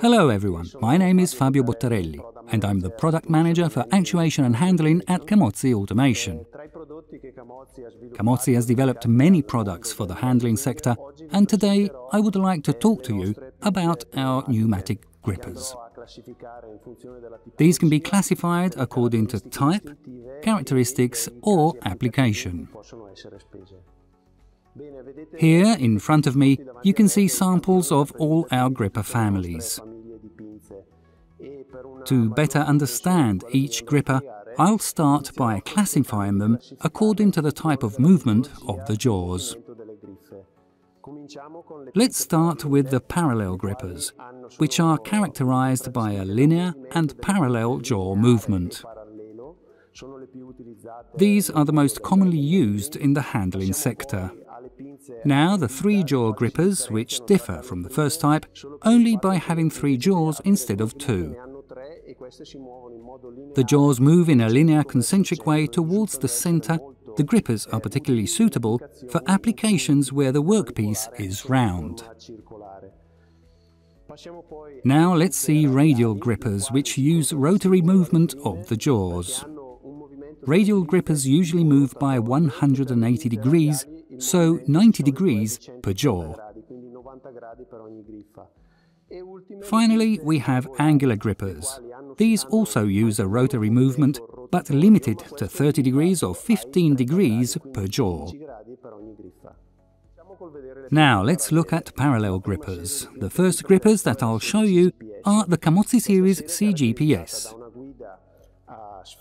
Hello everyone, my name is Fabio Bottarelli and I'm the product manager for actuation and handling at Camozzi Automation. Camozzi has developed many products for the handling sector and today I would like to talk to you about our pneumatic grippers. These can be classified according to type, characteristics or application. Here, in front of me, you can see samples of all our gripper families. To better understand each gripper, I'll start by classifying them according to the type of movement of the jaws. Let's start with the parallel grippers, which are characterized by a linear and parallel jaw movement. These are the most commonly used in the handling sector. Now, the three-jaw grippers, which differ from the first type only by having three jaws instead of two. The jaws move in a linear concentric way towards the center. The grippers are particularly suitable for applications where the workpiece is round. Now let's see radial grippers, which use rotary movement of the jaws. Radial grippers usually move by 180 degrees, so 90 degrees per jaw. Finally, we have angular grippers. These also use a rotary movement, but limited to 30 degrees or 15 degrees per jaw. Now let's look at parallel grippers. The first grippers that I'll show you are the Camozzi series CGPS.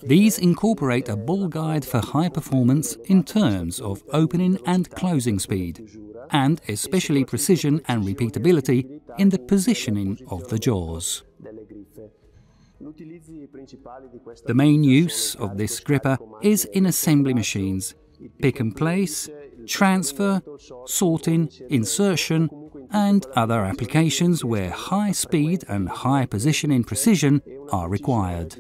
These incorporate a ball guide for high performance in terms of opening and closing speed, and especially precision and repeatability in the positioning of the jaws. The main use of this gripper is in assembly machines, pick and place, transfer, sorting, insertion, and other applications where high speed and high positioning precision are required.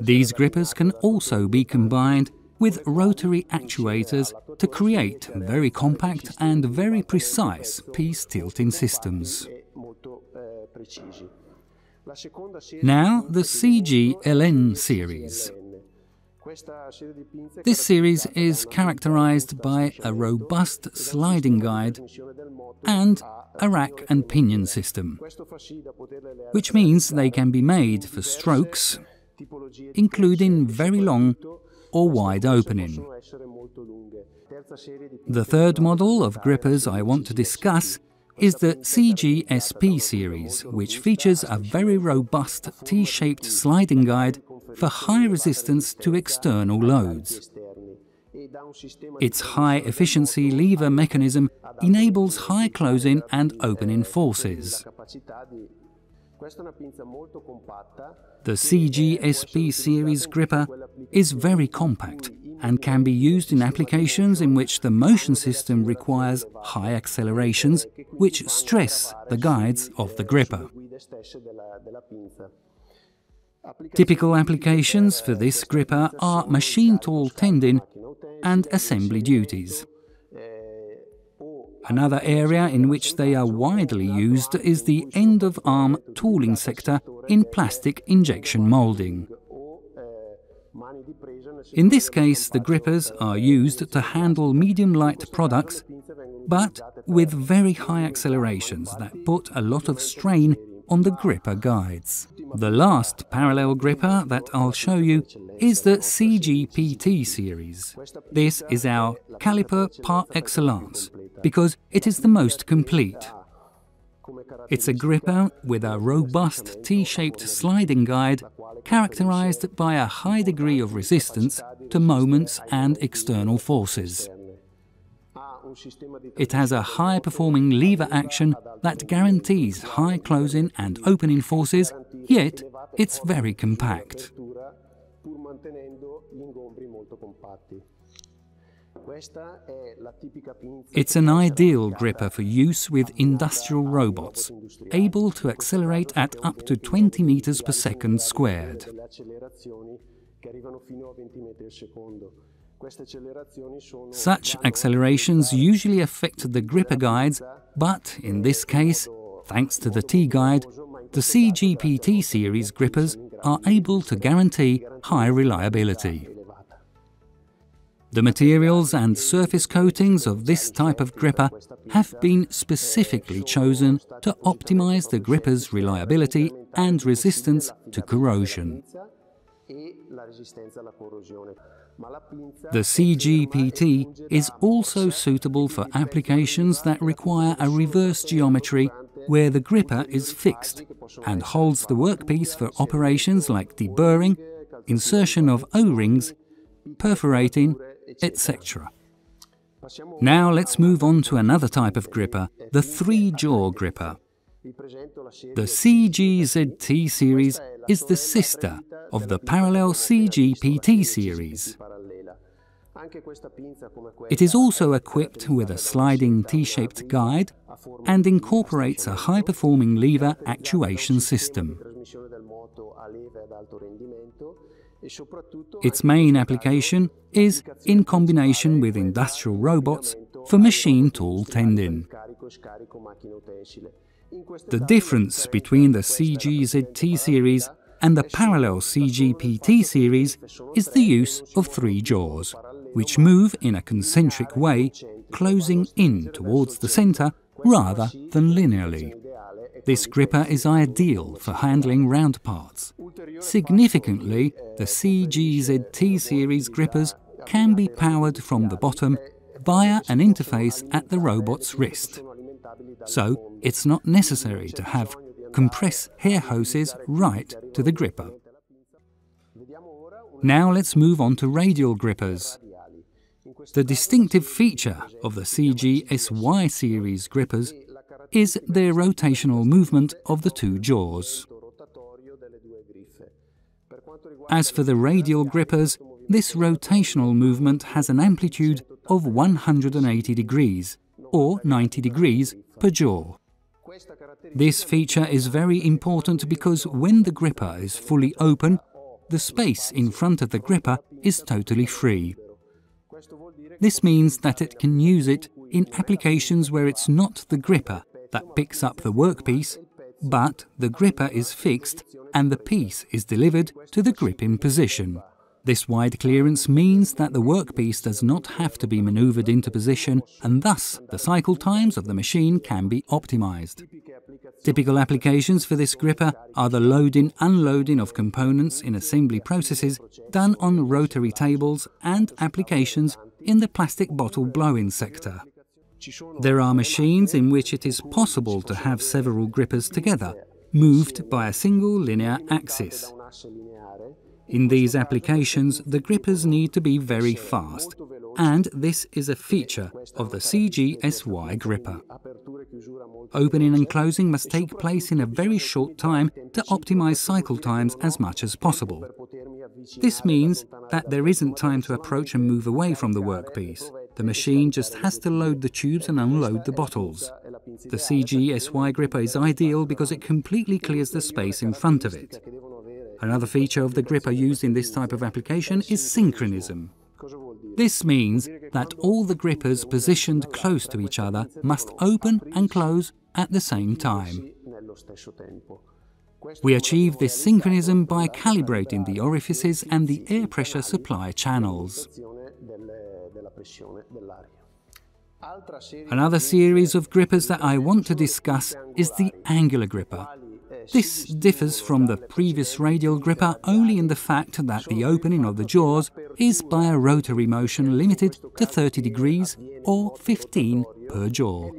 These grippers can also be combined with rotary actuators to create very compact and very precise piece tilting systems. Now the CG-LN series. This series is characterized by a robust sliding guide and a rack and pinion system, which means they can be made for strokes, including very long or wide opening. The third model of grippers I want to discuss is the CGSP series, which features a very robust T-shaped sliding guide for high resistance to external loads. Its high efficiency lever mechanism enables high closing and opening forces. The CGSP series gripper is very compact and can be used in applications in which the motion system requires high accelerations, which stress the guides of the gripper. Typical applications for this gripper are machine tool tending and assembly duties. Another area in which they are widely used is the end-of-arm tooling sector in plastic injection molding. In this case, the grippers are used to handle medium-light products, but with very high accelerations that put a lot of strain on the gripper guides. The last parallel gripper that I'll show you is the CGPT series. This is our caliper par excellence because it is the most complete. It's a gripper with a robust T-shaped sliding guide characterized by a high degree of resistance to moments and external forces. It has a high performing lever action that guarantees high closing and opening forces, yet it's very compact. It's an ideal gripper for use with industrial robots, able to accelerate at up to 20 meters per second squared. Such accelerations usually affect the gripper guides But in this case, thanks to the T-Guide, the CGPT series grippers are able to guarantee high reliability. The materials and surface coatings of this type of gripper have been specifically chosen to optimize the gripper's reliability and resistance to corrosion. The CGPT is also suitable for applications that require a reverse geometry where the gripper is fixed and holds the workpiece for operations like deburring, insertion of O-rings, perforating, etc. Now let's move on to another type of gripper, the three-jaw gripper. The CGZT series is the sister of the parallel CGPT series. It is also equipped with a sliding T-shaped guide and incorporates a high-performing lever actuation system. Its main application is in combination with industrial robots for machine tool tending. The difference between the CGZT series and the parallel CGPT series is the use of three jaws, which move in a concentric way, closing in towards the centre rather than linearly. This gripper is ideal for handling round parts. Significantly, the CGZT series grippers can be powered from the bottom via an interface at the robot's wrist. So it's not necessary to have compressed air hoses right to the gripper. Now let's move on to radial grippers. The distinctive feature of the CGSY series grippers is their rotational movement of the two jaws. As for the radial grippers, this rotational movement has an amplitude of 180 degrees, or 90 degrees per jaw. This feature is very important because when the gripper is fully open, the space in front of the gripper is totally free. This means that it can use it in applications where it's not the gripper that picks up the workpiece, but the gripper is fixed and the piece is delivered to the gripping position. This wide clearance means that the workpiece does not have to be maneuvered into position and thus the cycle times of the machine can be optimized. Typical applications for this gripper are the loading unloading of components in assembly processes done on rotary tables and applications in the plastic bottle blowing sector. There are machines in which it is possible to have several grippers together, moved by a single linear axis. In these applications, the grippers need to be very fast, and this is a feature of the CGSY gripper. Opening and closing must take place in a very short time to optimize cycle times as much as possible. This means that there isn't time to approach and move away from the workpiece. The machine just has to load the tubes and unload the bottles. The CGSY gripper is ideal because it completely clears the space in front of it. Another feature of the gripper used in this type of application is synchronism. This means that all the grippers positioned close to each other must open and close at the same time. We achieve this synchronism by calibrating the orifices and the air pressure supply channels. Another series of grippers that I want to discuss is the angular gripper. This differs from the previous radial gripper only in the fact that the opening of the jaws is by a rotary motion limited to 30 degrees or 15 per jaw.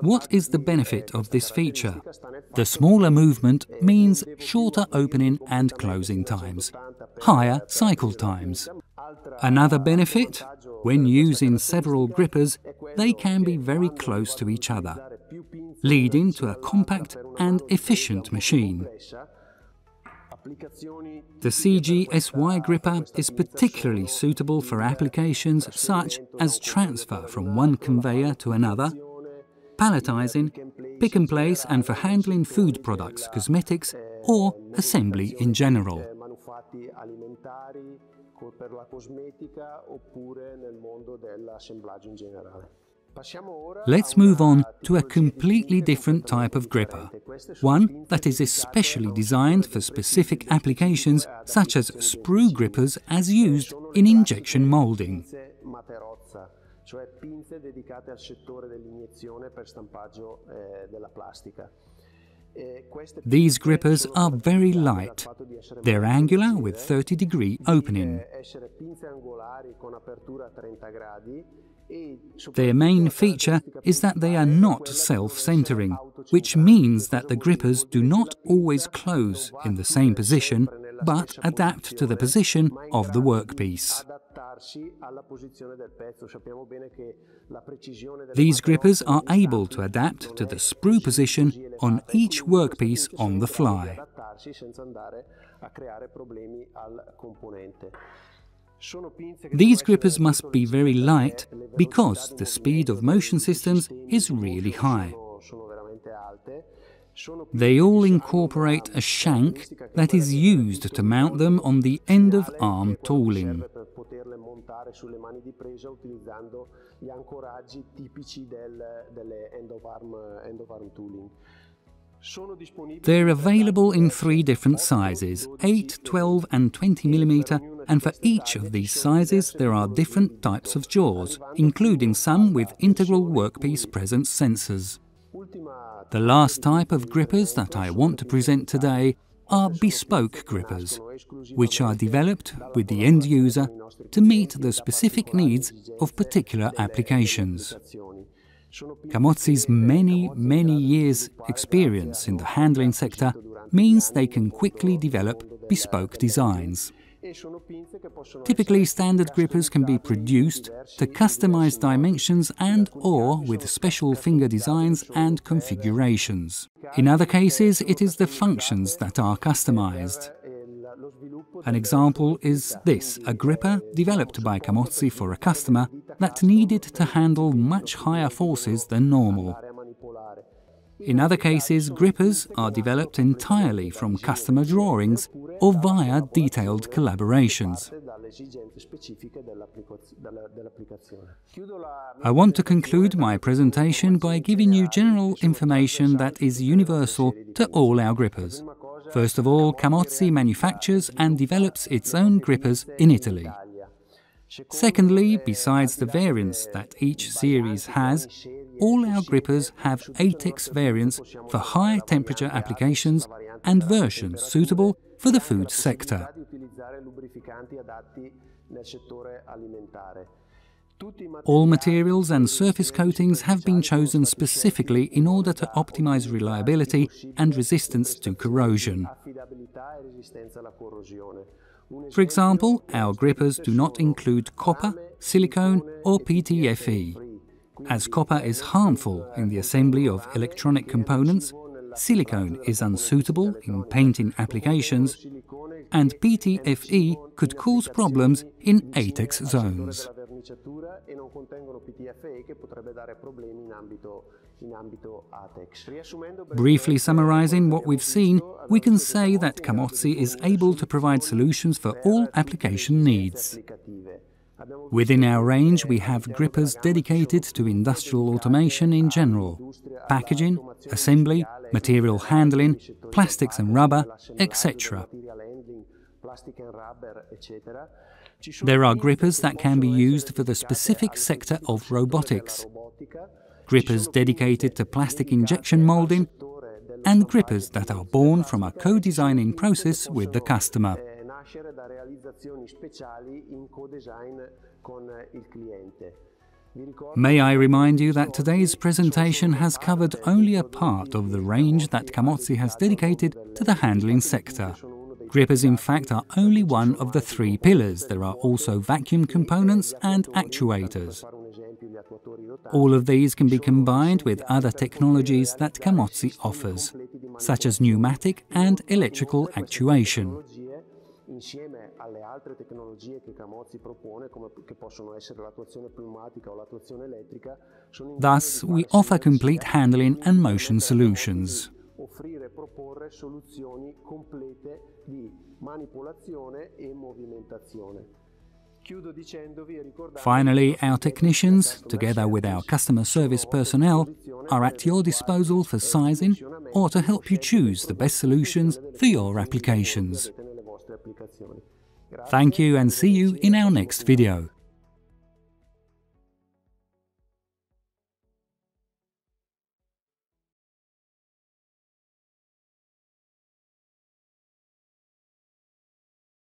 What is the benefit of this feature? The smaller movement means shorter opening and closing times, higher cycle times. Another benefit, when using several grippers, they can be very close to each other, leading to a compact and efficient machine. The CGSY gripper is particularly suitable for applications such as transfer from one conveyor to another, palletizing, pick and place and for handling food products, cosmetics or assembly in general. Per la cosmetica oppure nel mondo dell'assemblaggio in generale. Let's move on to a completely different type of gripper, one that is especially designed for specific applications such as sprue grippers as used in injection molding. cioè pinze dedicate al settore dell'iniezione per stampaggio eh, della plastica. These grippers are very light. They're angular with 30 degree opening. Their main feature is that they are not self-centering, which means that the grippers do not always close in the same position, but adapt to the position of the workpiece. These grippers are able to adapt to the sprue position on each workpiece on the fly. These grippers must be very light because the speed of motion systems is really high. They all incorporate a shank that is used to mount them on the end of arm tooling. They're available in three different sizes 8, 12, and 20 mm, and for each of these sizes there are different types of jaws, including some with integral workpiece presence sensors. The last type of grippers that I want to present today are bespoke grippers, which are developed with the end user to meet the specific needs of particular applications. Camozzi's many, many years' experience in the handling sector means they can quickly develop bespoke designs. Typically, standard grippers can be produced to customized dimensions and or with special finger designs and configurations. In other cases, it is the functions that are customized. An example is this, a gripper developed by Camozzi for a customer that needed to handle much higher forces than normal. In other cases, grippers are developed entirely from customer drawings or via detailed collaborations. I want to conclude my presentation by giving you general information that is universal to all our grippers. First of all, Camozzi manufactures and develops its own grippers in Italy. Secondly, besides the variants that each series has, all our grippers have ATEX variants for high temperature applications and versions suitable for the food sector. All materials and surface coatings have been chosen specifically in order to optimize reliability and resistance to corrosion. For example, our grippers do not include copper, silicone or PTFE. As copper is harmful in the assembly of electronic components, silicone is unsuitable in painting applications, and PTFE could cause problems in ATEX zones. Briefly summarizing what we've seen, we can say that Camozzi is able to provide solutions for all application needs. Within our range, we have grippers dedicated to industrial automation in general, packaging, assembly, material handling, plastics and rubber, etc. There are grippers that can be used for the specific sector of robotics, grippers dedicated to plastic injection molding, and grippers that are born from a co-designing process with the customer nascere da realizzazioni speciali in co-design con il cliente. May I remind you that today's presentation has covered only a part of the range that Camozzi has dedicated to the handling sector. Grippers, in fact, are only one of the three pillars. There are also vacuum components and actuators. All of these can be combined with other technologies that Camozzi offers, such as pneumatic and electrical actuation insieme alle altre tecnologie che Camozzi propone, come che possono essere l'attuazione pneumatica o l'attuazione elettrica, sono Thus, we offer complete handling and motion solutions. offrire e proporre soluzioni complete di manipolazione e movimentazione. Finally, our technicians, together with our customer service personnel, are at your disposal for sizing or to help you choose the best solutions for your applications. Thank you and see you in our next video.